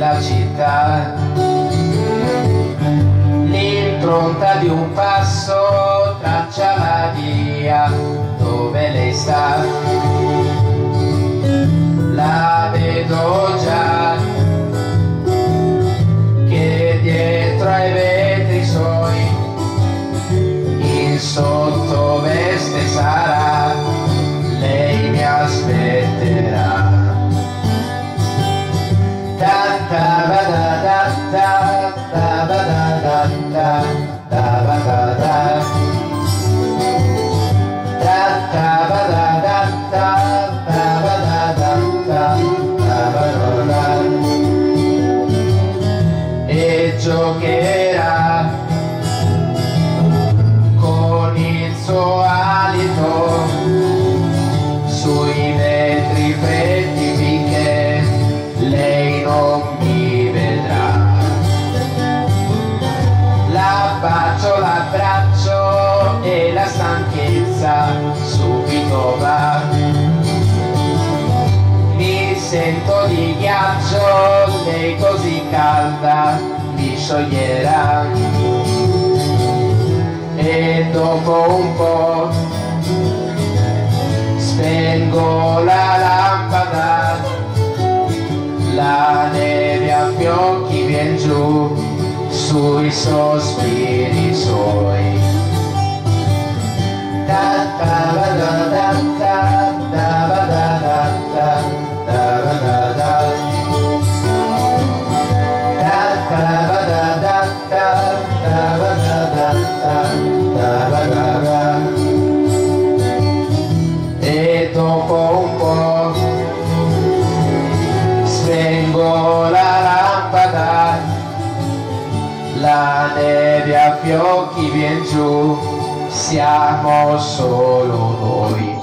nella città. L'impronta di un passo traccia la via dove lei sta. E giocherà con il suo alito sui vetri freddi finché lei non mi vedrà. L'abbraccio, l'abbraccio e la stanchezza subito va. Sento di ghiaccio, lei così calda mi scioglierà e dopo un po' spengo la lampada, la neve a fiocchi vien giù sui sospiri suoi. Da da la neve a fiocchi vien giù, siamo solo noi.